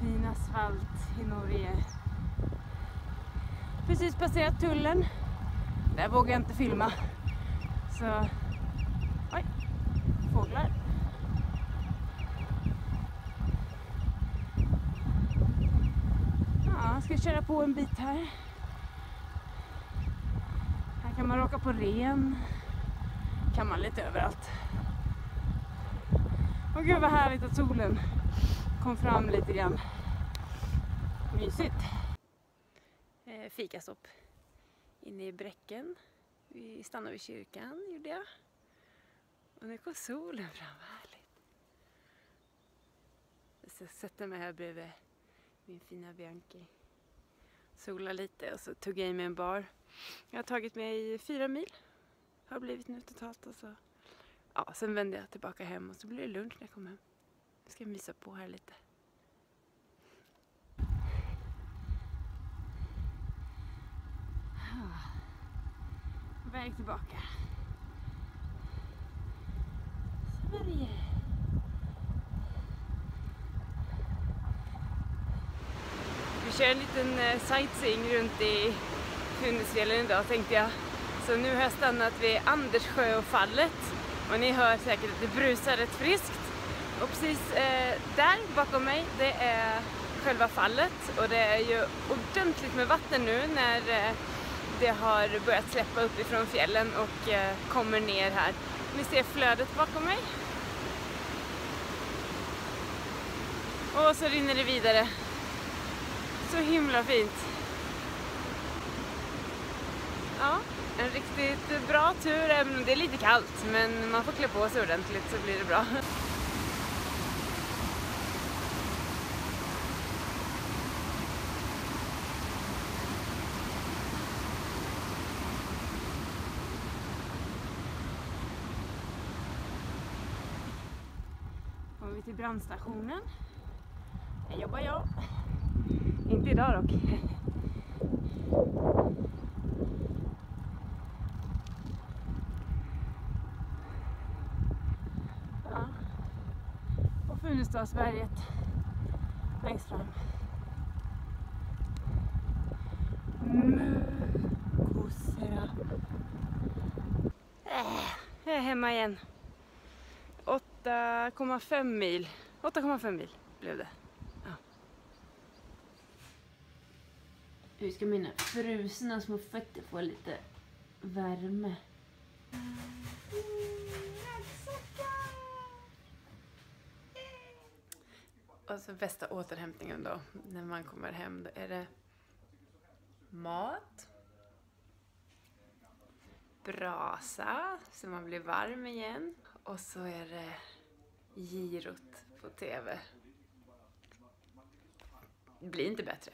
fin asfalt i Norge. Precis passerat tullen. Där vågar jag inte filma. Så... Oj! Fåglar. Ja, jag ska köra på en bit här. Här kan man råka på ren. Kan man lite överallt. Åh gud vad härligt att solen kom fram lite grann. Mysigt. Eh, fikastopp inne i bräcken. Vi stannade vid kyrkan gjorde jag. Och nu kom solen fram, härligt. Jag sätter mig här bredvid min fina Bianchi. Sola lite och så tog jag i mig en bar. Jag har tagit mig fyra mil. Har blivit nu totalt och så. Ja, sen vände jag tillbaka hem och så blir det lunch när jag kommer hem. Nu ska jag mysa på här lite. Ah. Väg tillbaka. Sverige. Vi kör en liten eh, sightseeing runt i Funäsfjällen idag tänkte jag. Så nu har jag stannat vid Anderssjöfallet och ni hör säkert att det brusar rätt friskt. Och precis eh, där bakom mig det är själva fallet och det är ju ordentligt med vatten nu när eh, det har börjat släppa upp ifrån fjällen och eh, kommer ner här. Ni ser flödet bakom mig. Och så rinner det vidare. Så himla fint. Ja, en riktigt bra tur, även om det är lite kallt. Men man får klä på sig ordentligt så blir det bra. Vi till brandstationen. Här jobbar jag. Inte idag dock. Ja. Och Funäsdalsberget längst fram. Kossorna. Äh, jag är hemma igen. 8,5 mil. 8,5 mil blev det. Ja. Hur ska mina frusna små fötter få lite värme? Och så bästa återhämtningen då, när man kommer hem, då är det mat, brasa så man blir varm igen och så är det girot på TV. Det blir inte bättre.